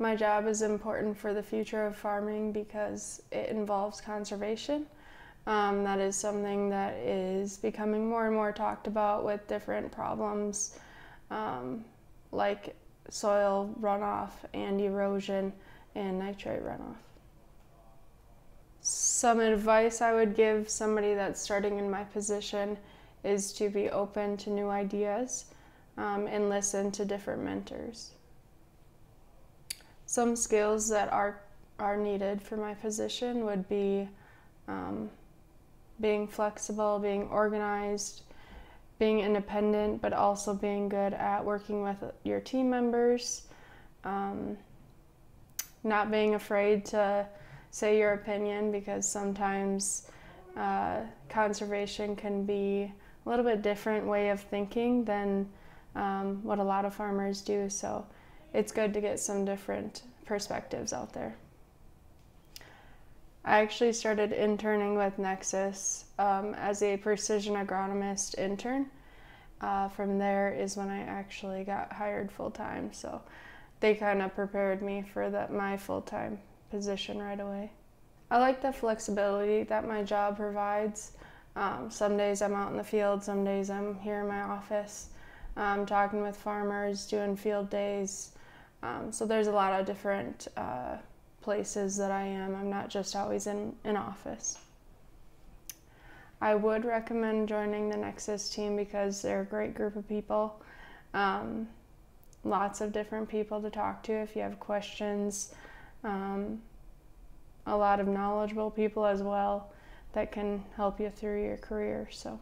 My job is important for the future of farming because it involves conservation. Um, that is something that is becoming more and more talked about with different problems um, like soil runoff and erosion and nitrate runoff. Some advice I would give somebody that's starting in my position is to be open to new ideas um, and listen to different mentors. Some skills that are, are needed for my position would be um, being flexible, being organized, being independent, but also being good at working with your team members, um, not being afraid to say your opinion because sometimes uh, conservation can be a little bit different way of thinking than um, what a lot of farmers do. So it's good to get some different perspectives out there. I actually started interning with Nexus um, as a precision agronomist intern. Uh, from there is when I actually got hired full time. So they kind of prepared me for the, my full time position right away. I like the flexibility that my job provides. Um, some days I'm out in the field, some days I'm here in my office um, talking with farmers, doing field days. Um, so there's a lot of different uh, places that I am. I'm not just always in an office. I would recommend joining the Nexus team because they're a great group of people. Um, lots of different people to talk to if you have questions. Um, a lot of knowledgeable people as well that can help you through your career. So.